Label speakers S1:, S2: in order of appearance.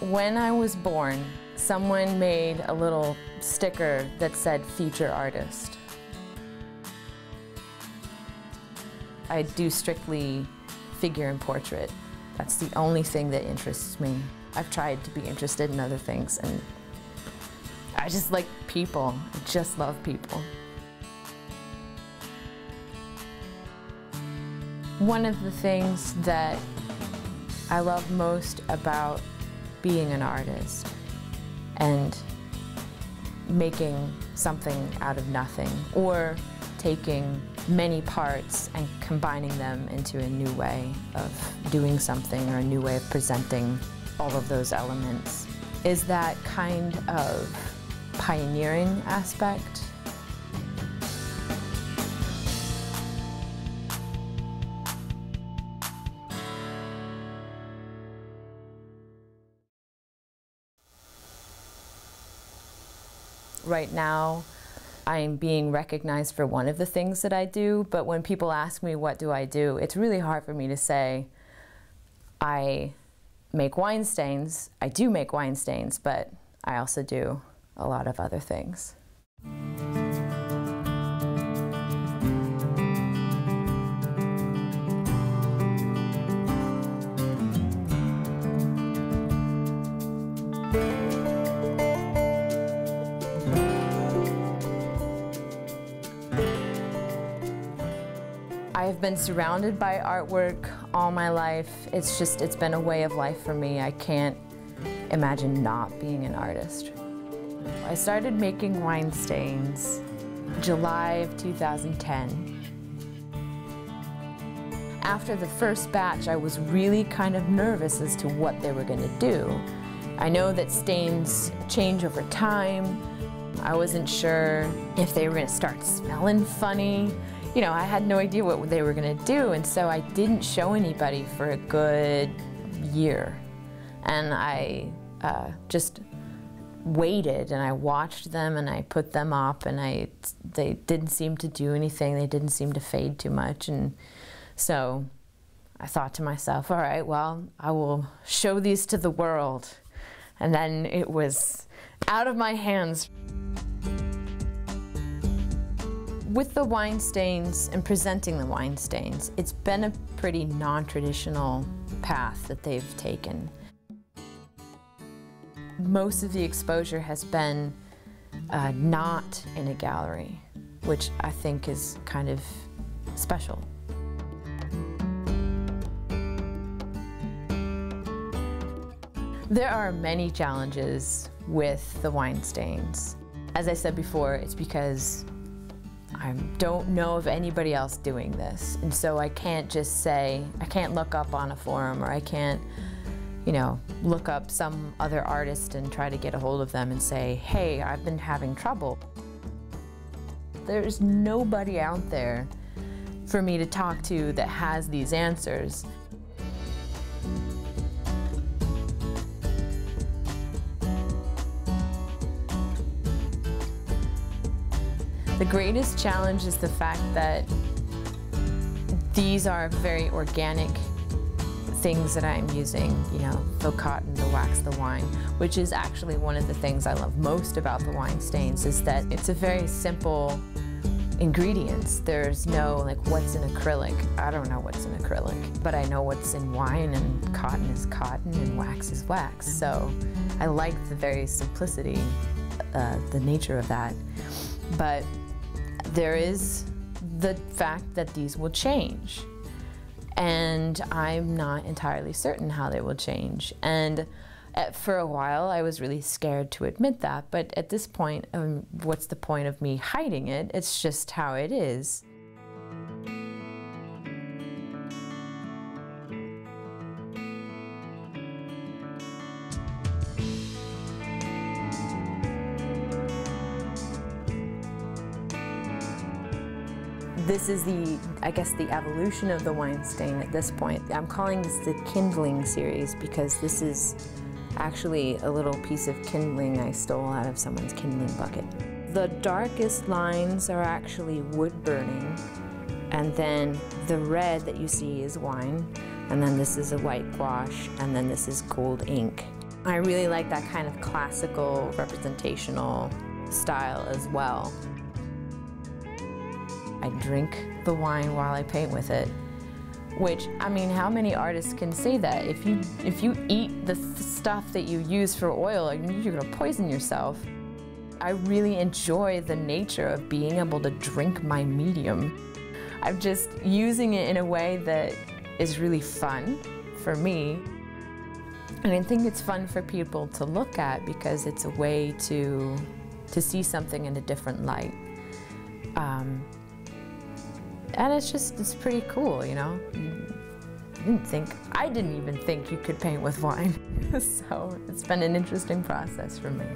S1: When I was born, someone made a little sticker that said future artist. I do strictly figure and portrait. That's the only thing that interests me. I've tried to be interested in other things and I just like people. I just love people. One of the things that I love most about being an artist and making something out of nothing or taking many parts and combining them into a new way of doing something or a new way of presenting all of those elements is that kind of pioneering aspect. Right now, I'm being recognized for one of the things that I do, but when people ask me what do I do, it's really hard for me to say I make wine stains. I do make wine stains, but I also do a lot of other things. I have been surrounded by artwork all my life. It's just, it's been a way of life for me. I can't imagine not being an artist. I started making wine stains July of 2010. After the first batch, I was really kind of nervous as to what they were going to do. I know that stains change over time. I wasn't sure if they were going to start smelling funny. You know, I had no idea what they were going to do, and so I didn't show anybody for a good year. And I uh, just waited and I watched them and I put them up and I they didn't seem to do anything. They didn't seem to fade too much and so I thought to myself, all right, well, I will show these to the world. And then it was out of my hands. With the wine stains and presenting the wine stains, it's been a pretty non-traditional path that they've taken most of the exposure has been uh, not in a gallery, which I think is kind of special. There are many challenges with the wine stains. As I said before, it's because I don't know of anybody else doing this. And so I can't just say, I can't look up on a forum or I can't you know, look up some other artist and try to get a hold of them and say, hey, I've been having trouble. There's nobody out there for me to talk to that has these answers. The greatest challenge is the fact that these are very organic things that I'm using, you know, the cotton, the wax, the wine, which is actually one of the things I love most about the wine stains is that it's a very simple ingredients. There's no like what's in acrylic. I don't know what's in acrylic, but I know what's in wine and cotton is cotton and wax is wax. So I like the very simplicity, uh, the nature of that. But there is the fact that these will change and I'm not entirely certain how they will change. And at, for a while, I was really scared to admit that, but at this point, um, what's the point of me hiding it? It's just how it is. This is the, I guess, the evolution of the wine stain at this point. I'm calling this the kindling series because this is actually a little piece of kindling I stole out of someone's kindling bucket. The darkest lines are actually wood burning, and then the red that you see is wine, and then this is a white gouache, and then this is gold ink. I really like that kind of classical representational style as well. I drink the wine while I paint with it. Which, I mean, how many artists can say that? If you, if you eat the stuff that you use for oil, you're gonna poison yourself. I really enjoy the nature of being able to drink my medium. I'm just using it in a way that is really fun for me. And I think it's fun for people to look at because it's a way to, to see something in a different light. Um, and it's just, it's pretty cool, you know? I didn't think, I didn't even think you could paint with wine. so it's been an interesting process for me.